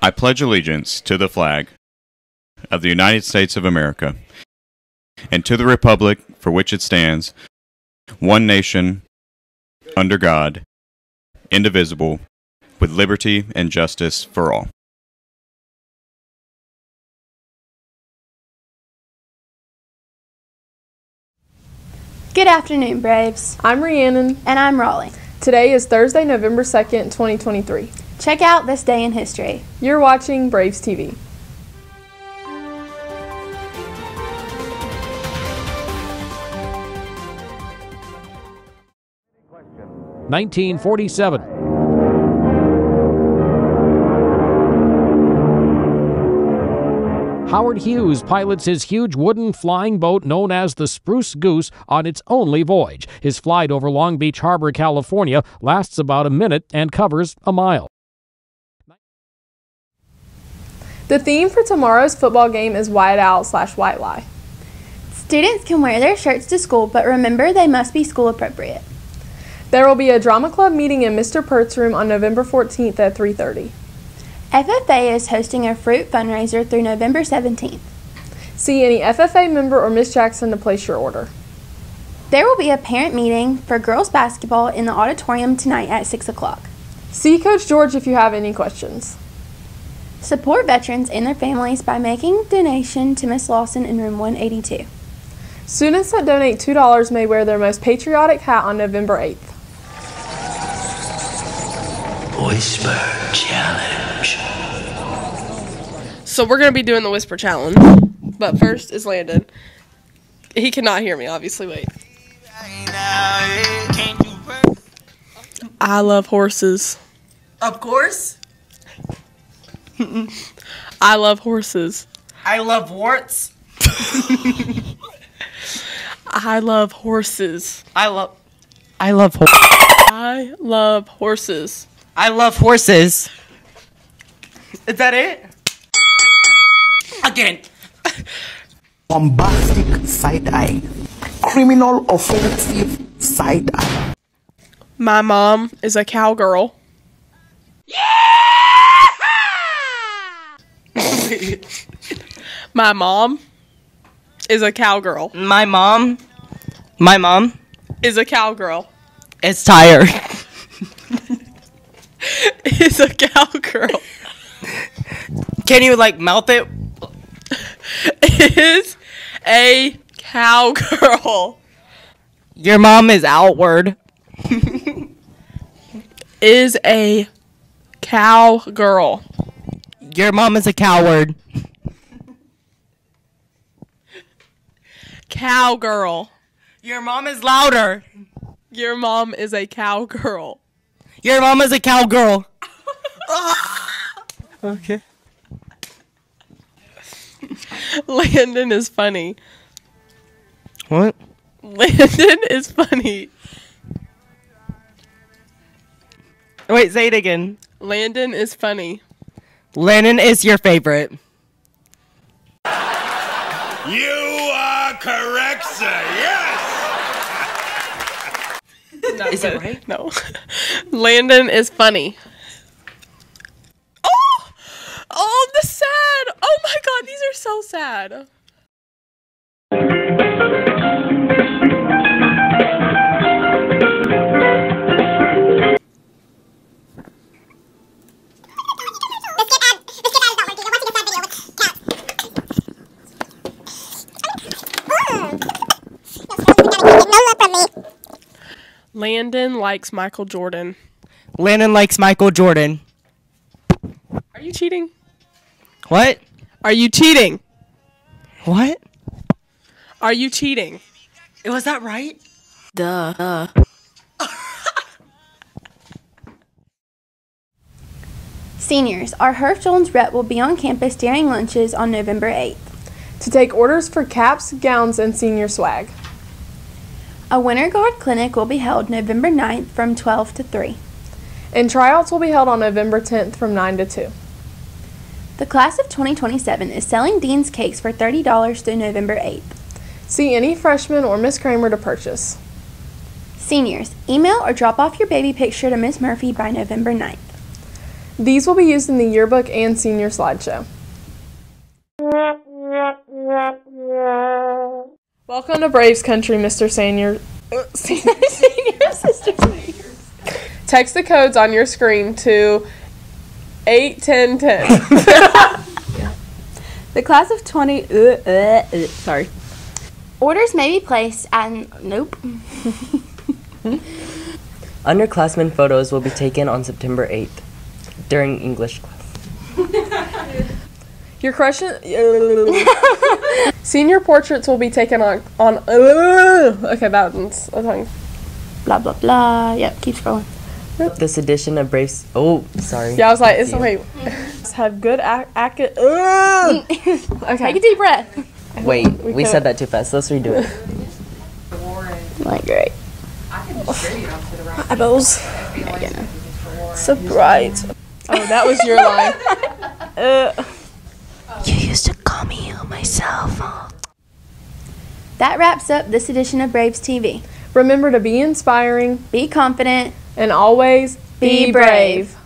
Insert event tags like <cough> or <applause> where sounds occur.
I pledge allegiance to the flag of the United States of America and to the republic for which it stands, one nation, under God, indivisible, with liberty and justice for all. Good afternoon, Braves. I'm Rhiannon. And I'm Raleigh. Today is Thursday, November 2nd, 2023. Check out this day in history. You're watching Braves TV. Nineteen forty-seven. Howard Hughes pilots his huge wooden flying boat known as the Spruce Goose on its only voyage. His flight over Long Beach Harbor, California lasts about a minute and covers a mile. The theme for tomorrow's football game is white owl slash white lie. Students can wear their shirts to school, but remember they must be school appropriate. There will be a drama club meeting in Mr. Pert's room on November 14th at 3:30. FFA is hosting a fruit fundraiser through November 17th. See any FFA member or Miss Jackson to place your order. There will be a parent meeting for girls basketball in the auditorium tonight at 6 o'clock. See Coach George if you have any questions. Support veterans and their families by making donation to Miss Lawson in room 182. Students that donate $2 may wear their most patriotic hat on November 8th. Whisper Challenge. So we're gonna be doing the whisper challenge, but first is Landon. He cannot hear me, obviously. Wait. I love horses. Of course. I love horses. I love warts. I love horses. I love. I love. Ho- I love horses. I love horses. Is that it? Again. bombastic side eye, criminal offensive side eye. My mom is a cowgirl. <laughs> My mom is a cowgirl. My mom. My mom Is a cowgirl. It's tired. <laughs> Is a cowgirl. Can you like mouth it? <laughs> Is a cowgirl. Your mom is outward. Is a cowgirl. Your mom is a coward. Cowgirl. Your mom is louder. Your mom is a cowgirl. Your mom is a cowgirl. <laughs> okay. Landon is funny. What? Landon is funny. Wait, say it again. Landon is funny. Lennon is your favorite. You are correct, sir. Yes. Is it right? No. <laughs> Landon is funny. Oh! Oh, the sad. Oh my god, these are so sad. Landon likes Michael Jordan. Landon likes Michael Jordan. Are you cheating? What? Are you cheating? What? Are you cheating? Was that right? Duh. Seniors, our Herff Jones rep will be on campus during lunches on November 8th. To take orders for caps, gowns, and senior swag. A Winter Guard clinic will be held November 9th from 12 to 3. And tryouts will be held on November 10th from 9 to 2. The class of 2027 is selling Dean's Cakes for $30 through November 8th. See any freshman or Miss Kramer to purchase. Seniors, email or drop off your baby picture to Miss Murphy by November 9th. These will be used in the yearbook and senior slideshow. <laughs> Welcome to Braves Country, Mr. Senior. Senior sister. Text the codes on your screen to 81010. <laughs> The class of 20. Uh, uh, uh, sorry. Orders may be placed and nope. <laughs> Underclassmen photos will be taken on September 8th during English class. Your question. <laughs> Senior portraits will be taken on on. okay, that one's a tongue. Blah blah blah. Yep, keep scrolling. This edition of Braves. Oh, sorry. Yeah, I was like, it's Yeah. wait. Have good ac- ac- Ugh. <laughs> Take a deep breath. Wait, we, could- said that too fast. Let's redo it. <laughs> Like great. Eyeballs. So bright. Oh, that was your line. Uh, You used to call me on my cell phone. That wraps up this edition of Braves TV. Remember to be inspiring Be confident. and always Be brave.